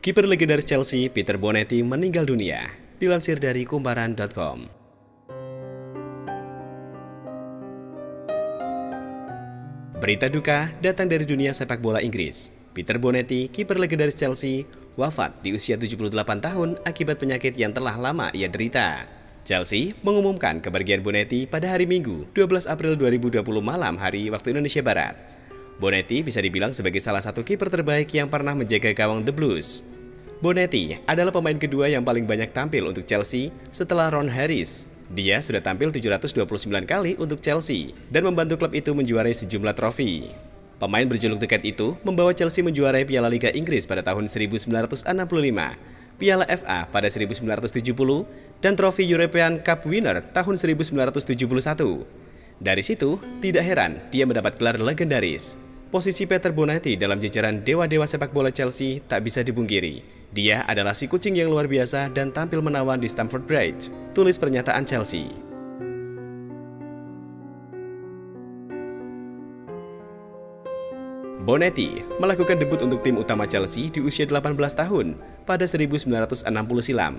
Kiper legendaris Chelsea, Peter Bonetti, meninggal dunia. Dilansir dari kumparan.com. Berita duka datang dari dunia sepak bola Inggris. Peter Bonetti, kiper legendaris Chelsea, wafat di usia 78 tahun akibat penyakit yang telah lama ia derita. Chelsea mengumumkan kepergian Bonetti pada hari Minggu, 12 April 2020 malam hari waktu Indonesia Barat. Bonetti bisa dibilang sebagai salah satu kiper terbaik yang pernah menjaga gawang The Blues. Bonetti adalah pemain kedua yang paling banyak tampil untuk Chelsea setelah Ron Harris. Dia sudah tampil 729 kali untuk Chelsea dan membantu klub itu menjuarai sejumlah trofi. Pemain berjuluk dekat itu membawa Chelsea menjuarai Piala Liga Inggris pada tahun 1965, Piala FA pada 1970, dan trofi European Cup Winner tahun 1971. Dari situ, tidak heran dia mendapat gelar legendaris. Posisi Peter Bonetti dalam jajaran dewa-dewa sepak bola Chelsea tak bisa dibungkiri. Dia adalah si kucing yang luar biasa dan tampil menawan di Stamford Bridge, tulis pernyataan Chelsea. Bonetti melakukan debut untuk tim utama Chelsea di usia 18 tahun pada 1960 silam.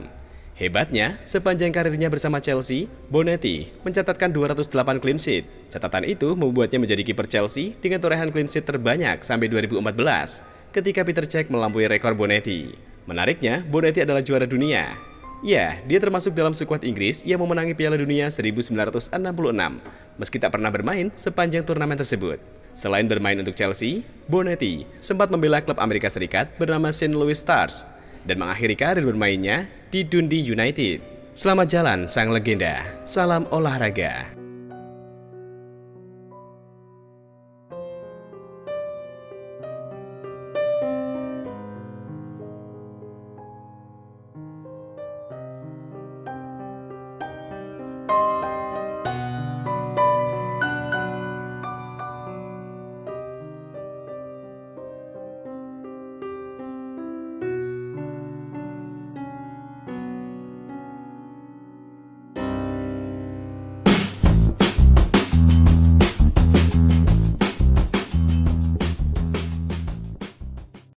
Hebatnya, sepanjang karirnya bersama Chelsea, Bonetti mencatatkan 208 clean sheet. Catatan itu membuatnya menjadi kiper Chelsea dengan torehan clean sheet terbanyak sampai 2014, ketika Peter Cech melampaui rekor Bonetti. Menariknya, Bonetti adalah juara dunia. Ya, dia termasuk dalam skuad Inggris yang memenangi Piala Dunia 1966, meski tak pernah bermain sepanjang turnamen tersebut. Selain bermain untuk Chelsea, Bonetti sempat membela klub Amerika Serikat bernama St. Louis Stars dan mengakhiri karir bermainnya di Dundee United. Selamat jalan sang legenda. Salam olahraga.